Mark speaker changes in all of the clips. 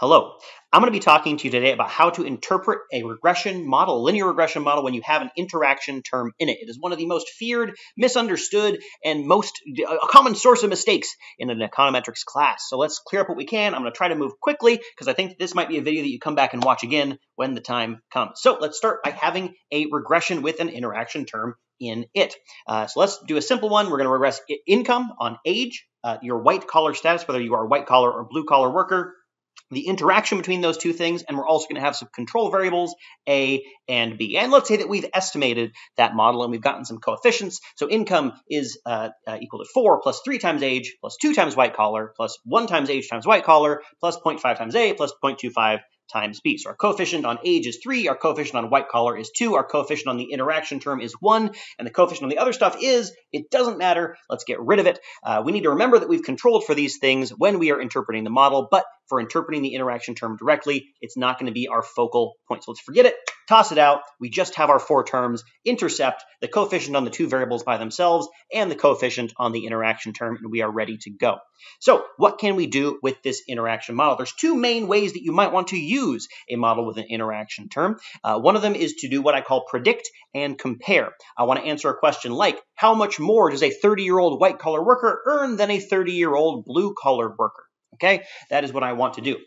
Speaker 1: Hello, I'm going to be talking to you today about how to interpret a regression model, linear regression model, when you have an interaction term in it. It is one of the most feared, misunderstood, and most a common source of mistakes in an econometrics class. So let's clear up what we can. I'm going to try to move quickly because I think this might be a video that you come back and watch again when the time comes. So let's start by having a regression with an interaction term in it. Uh, so let's do a simple one. We're going to regress income on age, uh, your white collar status, whether you are a white collar or blue collar worker, the interaction between those two things, and we're also going to have some control variables, A and B. And let's say that we've estimated that model and we've gotten some coefficients. So income is uh, uh, equal to 4 plus 3 times age plus 2 times white collar plus 1 times age times white collar plus 0.5 times A plus 0.25 times b. So our coefficient on age is 3, our coefficient on white collar is 2, our coefficient on the interaction term is 1, and the coefficient on the other stuff is, it doesn't matter, let's get rid of it. Uh, we need to remember that we've controlled for these things when we are interpreting the model, but for interpreting the interaction term directly, it's not going to be our focal point. So let's forget it, toss it out. We just have our four terms, intercept, the coefficient on the two variables by themselves, and the coefficient on the interaction term, and we are ready to go. So what can we do with this interaction model? There's two main ways that you might want to use a model with an interaction term. Uh, one of them is to do what I call predict and compare. I want to answer a question like, how much more does a 30-year-old white-collar worker earn than a 30-year-old blue-collar worker? Okay, that is what I want to do.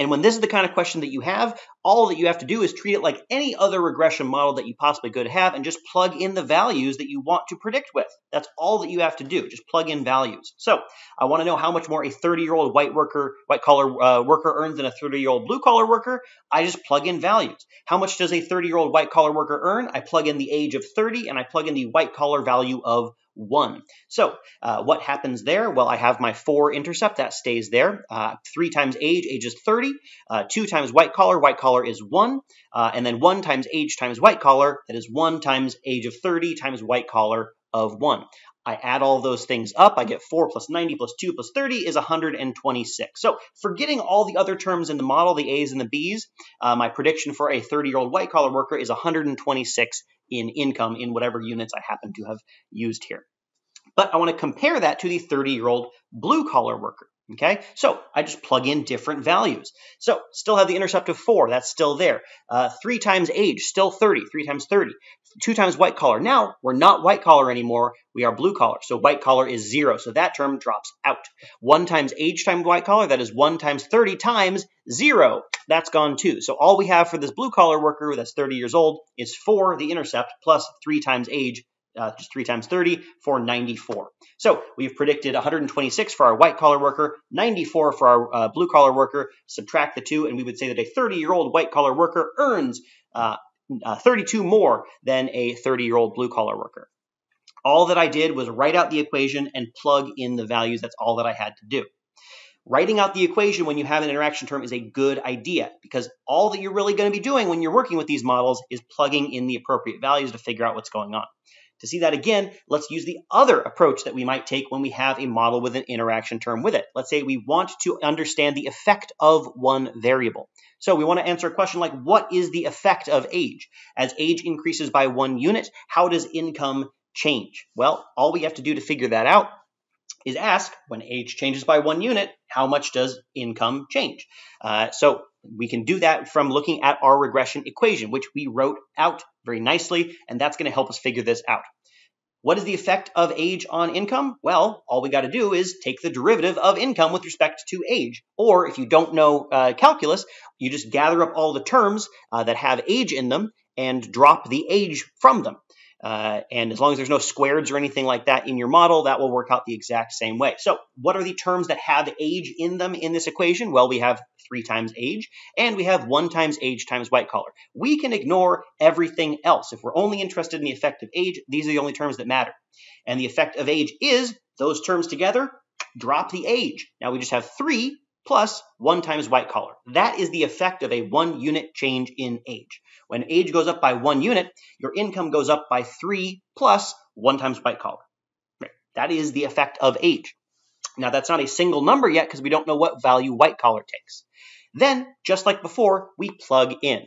Speaker 1: And when this is the kind of question that you have, all that you have to do is treat it like any other regression model that you possibly could have and just plug in the values that you want to predict with. That's all that you have to do. Just plug in values. So I want to know how much more a 30-year-old white worker, white collar uh, worker earns than a 30-year-old blue collar worker. I just plug in values. How much does a 30-year-old white collar worker earn? I plug in the age of 30 and I plug in the white collar value of 1. So uh, what happens there? Well, I have my 4 intercept. That stays there. Uh, 3 times age, age is 30. Uh, 2 times white collar, white collar is 1. Uh, and then 1 times age times white collar, that is 1 times age of 30 times white collar of 1. I add all those things up. I get 4 plus 90 plus 2 plus 30 is 126. So forgetting all the other terms in the model, the A's and the B's, uh, my prediction for a 30-year-old white-collar worker is 126 in income in whatever units I happen to have used here. But I want to compare that to the 30-year-old blue-collar worker. Okay, so I just plug in different values. So still have the intercept of 4, that's still there. Uh, 3 times age, still 30, 3 times 30. 2 times white collar. Now, we're not white collar anymore, we are blue collar. So white collar is 0, so that term drops out. 1 times age times white collar, that is 1 times 30 times 0. That's gone too. So all we have for this blue collar worker that's 30 years old is 4, the intercept, plus 3 times age, uh, just 3 times 30 for 94. So we've predicted 126 for our white collar worker, 94 for our uh, blue collar worker. Subtract the two, and we would say that a 30 year old white collar worker earns uh, uh 32 more than a 30 year old blue collar worker. All that I did was write out the equation and plug in the values. That's all that I had to do. Writing out the equation when you have an interaction term is a good idea because all that you're really going to be doing when you're working with these models is plugging in the appropriate values to figure out what's going on. To see that again, let's use the other approach that we might take when we have a model with an interaction term with it. Let's say we want to understand the effect of one variable. So we want to answer a question like, what is the effect of age? As age increases by one unit, how does income change? Well, all we have to do to figure that out is ask, when age changes by one unit, how much does income change? Uh, so we can do that from looking at our regression equation, which we wrote out very nicely, and that's going to help us figure this out. What is the effect of age on income? Well, all we got to do is take the derivative of income with respect to age. Or if you don't know uh, calculus, you just gather up all the terms uh, that have age in them and drop the age from them. Uh, and as long as there's no squareds or anything like that in your model, that will work out the exact same way. So what are the terms that have age in them in this equation? Well, we have 3 times age, and we have 1 times age times white collar. We can ignore everything else. If we're only interested in the effect of age, these are the only terms that matter. And the effect of age is those terms together, drop the age. Now we just have 3 plus 1 times white collar. That is the effect of a 1 unit change in age. When age goes up by one unit, your income goes up by three plus one times white collar. That is the effect of age. Now, that's not a single number yet because we don't know what value white collar takes. Then, just like before, we plug in.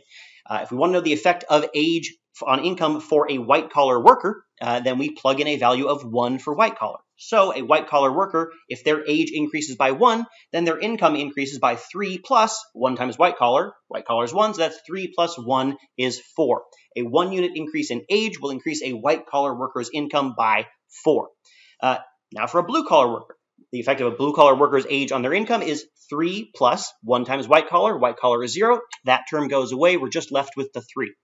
Speaker 1: Uh, if we want to know the effect of age on income for a white collar worker, uh, then we plug in a value of 1 for white collar. So a white collar worker, if their age increases by one, then their income increases by three plus one times white collar. White collar is one, so that's three plus one is four. A one unit increase in age will increase a white collar worker's income by four. Uh, now for a blue collar worker, the effect of a blue collar worker's age on their income is 3 plus 1 times white collar. White collar is 0. That term goes away. We're just left with the 3,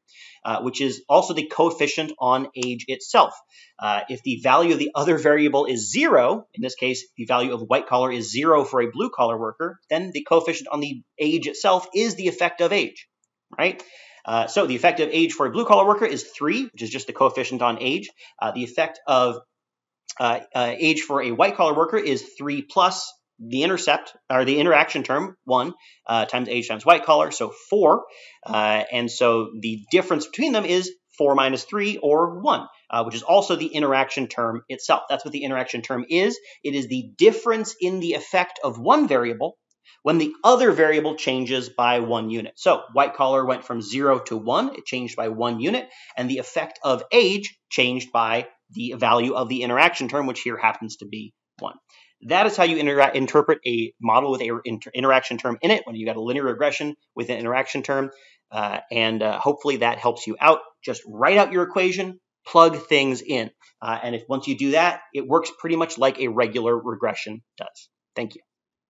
Speaker 1: uh, which is also the coefficient on age itself. Uh, if the value of the other variable is 0, in this case, the value of white collar is 0 for a blue collar worker, then the coefficient on the age itself is the effect of age, right? Uh, so the effective age for a blue collar worker is 3, which is just the coefficient on age. Uh, the effect of uh, uh, age for a white collar worker is 3 plus the intercept or the interaction term 1 uh, times age times white collar, so 4. Uh, and so the difference between them is 4 minus 3 or 1, uh, which is also the interaction term itself. That's what the interaction term is. It is the difference in the effect of one variable when the other variable changes by one unit. So white collar went from 0 to 1, it changed by one unit, and the effect of age changed by the value of the interaction term, which here happens to be 1. That is how you inter interpret a model with a inter interaction term in it when you got a linear regression with an interaction term. Uh, and uh, hopefully that helps you out. Just write out your equation, plug things in. Uh, and if once you do that, it works pretty much like a regular regression does. Thank you.